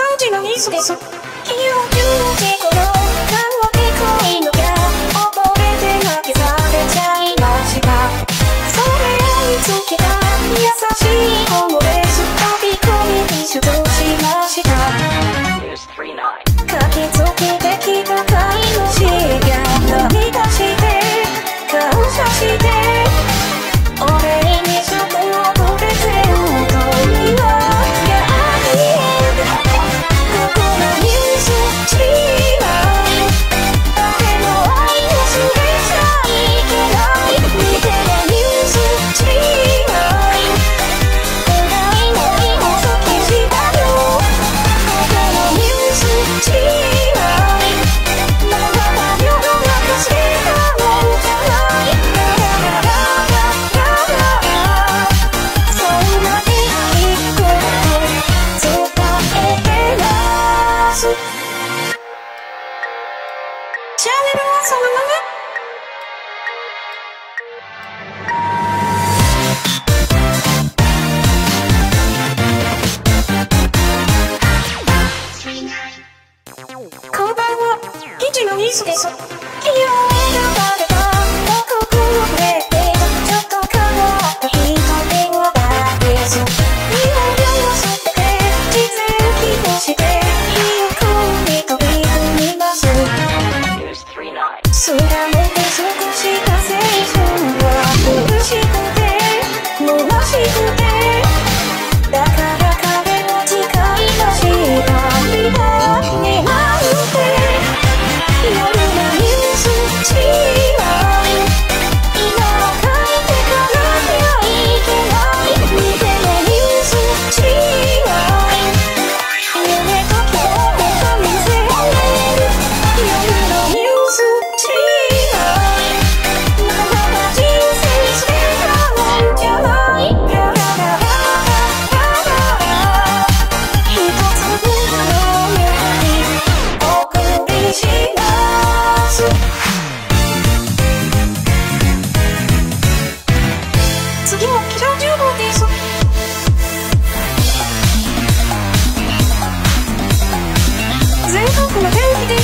掃時の水です。を準備てチャンネルはそのまま。こんばんは、ギチのニースです。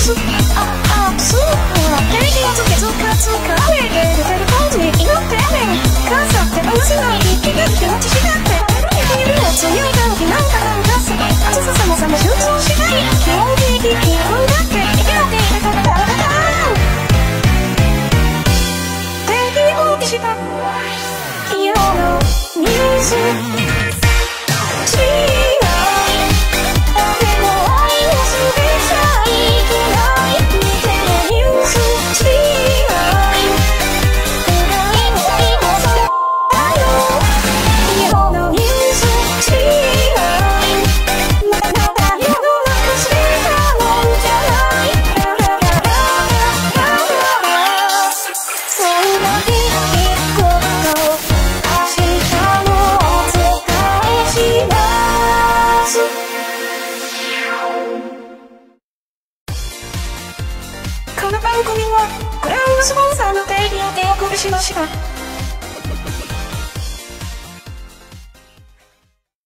「ヒーローの水」しました。